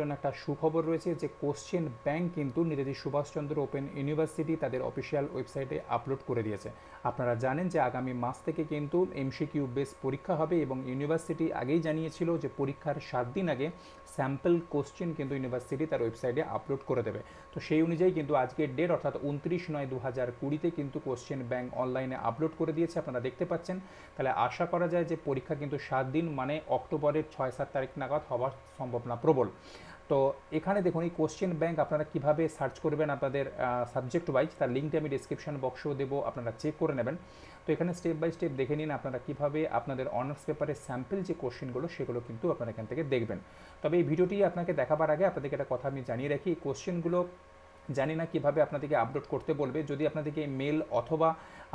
জন্য একটা সুখবর রয়েছে যে কোশ্চেন ব্যাংক কিন্তু নেতাজি সুভাষচন্দ্র ওপেন ইউনিভার্সিটি তাদের অফিসিয়াল ওয়েবসাইটে আপলোড করে দিয়েছে। আপনারা জানেন যে আগামী মাস থেকে কিন্তু এমসিকিউ বেস পরীক্ষা হবে এবং ইউনিভার্সিটি আগেই জানিয়েছিল যে পরীক্ষার সাত দিন আগে স্যাম্পল কোশ্চেন কিন্তু ইউনিভার্সিটি তার ওয়েবসাইটে আপলোড করে দেবে। তো সেই অনুযায়ী কিন্তু আজকের ডেট অর্থাৎ উনত্রিশ নয় দু হাজার কুড়িতে কিন্তু কোশ্চেন ব্যাংক অনলাইনে আপলোড করে দিয়েছে, আপনারা দেখতে পাচ্ছেন। তাহলে আশা করা যায় যে পরীক্ষা কিন্তু সাত দিন মানে অক্টোবরের ছয় সাত তারিখ নাগাদ হওয়ার সম্ভাবনা প্রবল। তো এখানে দেখুন, এই কোশ্চেন ব্যাংক আপনারা কীভাবে সার্চ করবেন আপনাদের সাবজেক্ট ওয়াইজ তার লিঙ্কটি আমি ডিসক্রিপশন বক্সেও দেবো, আপনারা চেক করে নেবেন। তো এখানে স্টেপ বাই স্টেপ দেখে নিন আপনারা কীভাবে আপনাদের অনার্স পেপারের স্যাম্পল যে কোশ্চেনগুলো সেগুলো কিন্তু আপনারা এখান থেকে দেখবেন। তবে এই ভিডিওটি আপনাকে দেখাবার আগে আপনাদেরকে একটা কথা আমি জানিয়ে রাখি, এই কোশ্চেনগুলো জানি না কীভাবে আপনাদেরকে আপলোড করতে বলবে। যদি আপনাদেরকে মেল অথবা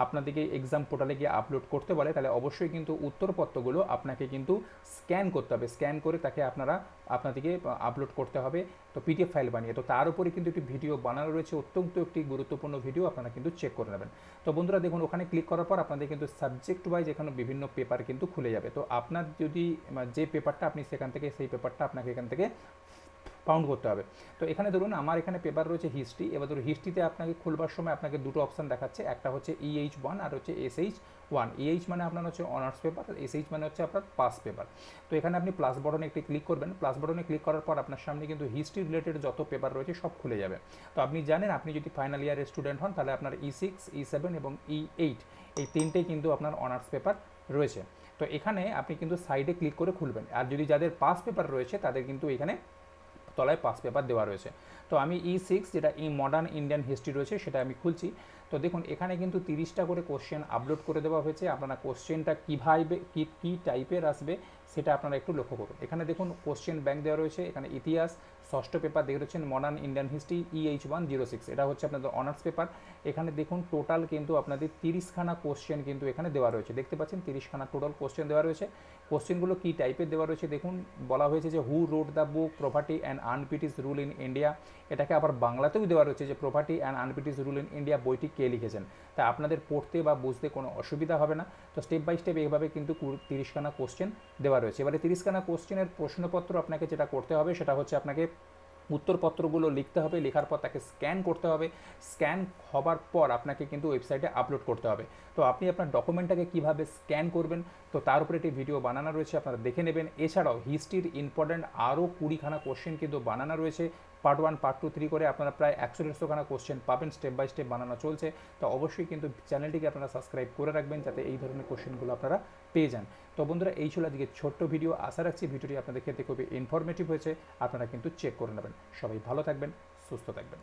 আপনাদেরকে এক্সাম পোর্টালে গিয়ে আপলোড করতে বলে, তাহলে অবশ্যই কিন্তু উত্তরপত্রগুলো আপনাকে কিন্তু স্ক্যান করতে হবে। স্ক্যান করে তাকে আপনারা, আপনাদেরকে আপলোড করতে হবে, তো পিডিএফ ফাইল বানিয়ে। তো তার উপরে কিন্তু একটি ভিডিও বানানো রয়েছে, অত্যন্ত একটি গুরুত্বপূর্ণ ভিডিও আপনারা কিন্তু চেক করে নেবেন। তো বন্ধুরা, দেখুন, ওখানে ক্লিক করার পর আপনাদের কিন্তু সাবজেক্ট ওয়াইজ এখানে বিভিন্ন পেপার কিন্তু খুলে যাবে। তো আপনার যদি যে পেপারটা আপনি সেখান থেকে, সেই পেপারটা আপনাকে এখান থেকে পাউন্ড করতে হবে। তো এখানে ধরুন আমার এখানে পেপার রয়েছে হিস্ট্রি এবার ধরুন হিস্ট্রিতে আপনাকে খুলবার সময় আপনাকে দুটো অপশান দেখাচ্ছে, একটা হচ্ছে ইএইচ ওয়ান আর হচ্ছে এসএইচ ওয়ান ইএইচ মানে আপনার হচ্ছে অনার্স পেপার আর এসএইচ মানে হচ্ছে আপনার পাস পেপার তো এখানে আপনি প্লাস বটনে একটি ক্লিক করবেন প্লাস বটনে ক্লিক করার পর আপনার সামনে কিন্তু হিস্ট্রি রিলেটেড যত পেপার রয়েছে সব খুলে যাবে। তো আপনি জানেন আপনি যদি ফাইনাল ইয়ারের স্টুডেন্ট হন, তাহলে আপনার ই সিক্স ই সেভেন এবং ই এইট এই তিনটেই কিন্তু আপনার অনার্স পেপার রয়েছে। তো এখানে আপনি কিন্তু সাইডে ক্লিক করে খুলবেন। আর যদি যাদের পাস পেপার রয়েছে, তাদের কিন্তু এখানে তলায় পাস পেপার দেওয়া রয়েছে। তো আমি ই সিক্স যেটা ই মডার্ন ইন্ডিয়ান হিস্ট্রি রয়েছে, সেটা আমি খুলছি। তো দেখুন, এখানে কিন্তু তিরিশটা করে কোশ্চেন আপলোড করে দেওয়া হয়েছে। আপনারা কোশ্চেনটা কীভাবে কী কী টাইপের আসবে, সেটা আপনারা একটু লক্ষ্য করুন। এখানে দেখুন কোশ্চেন ব্যাংক দেওয়া রয়েছে, এখানে ইতিহাস, ষষ্ঠ পেপার দেখে রয়েছেন modern Indian history EH one zero six এটা হচ্ছে আপনাদের অনার্স পেপার এখানে দেখুন টোটাল কিন্তু আপনাদের তিরিশখানা কোশ্চেন কিন্তু এখানে দেওয়া রয়েছে। দেখতে পাচ্ছেন, তিরিশখানা টোটাল কোশ্চেন দেওয়া রয়েছে। কোশ্চেনগুলো কী টাইপের দেওয়া রয়েছে, দেখুন, বলা হয়েছে যে who wrote the book property and আনপিটিস rule in India, এটাকে আবার বাংলাতেও দেওয়া রয়েছে যে প্রপার্টি অ্যান্ড আনপিটিস রুল ইন ইন্ডিয়া বইটি কে লিখেছেন। তা আপনাদের পড়তে বা বুঝতে কোনো অসুবিধা হবে না। তো স্টেপ বাই স্টেপ এইভাবে কিন্তু তিরিশখানা কোশ্চেন দেওয়া রয়েছে। এবারে তিরিশখানা কোশ্চেনের প্রশ্নপত্র আপনাকে যেটা করতে হবে, সেটা হচ্ছে আপনাকে উত্তরপত্রগুলো লিখতে হবে, লেখার পর তাকে স্ক্যান করতে হবে। স্ক্যান হবার পর আপনাকে কিন্তু ওয়েবসাইটে আপলোড করতে হবে। তো আপনি আপনার ডকুমেন্টটাকে কীভাবে স্ক্যান করবেন, তো তার উপরে একটি ভিডিও বানানো রয়েছে, আপনারা দেখে নেবেন। এছাড়াও হিস্ট্রির ইম্পর্ট্যান্ট আরও কুড়িখানা কোশ্চেন কিন্তু বানানো রয়েছে। Part one part two three করে আপনারা প্রায় একশো দেড়শোখানা কোশ্চেন পাবেন স্টেপ বাই স্টেপ বানানো চলছে। তো অবশ্যই কিন্তু চ্যানেলটিকে আপনারা সাবস্ক্রাইব করে রাখবেন যাতে এই ধরনের কোশ্চেনগুলো আপনারা পেয়ে যান। তো বন্ধুরা, এই ছিল আজকে ছোট্ট ভিডিও আশা রাখছি ভিডিওটি আপনাদের ক্ষেত্রে খুবই ইনফরমেটিভ হয়েছে। আপনারা কিন্তু চেক করে নেবেন। সবাই ভালো থাকবেন, সুস্থ থাকবেন।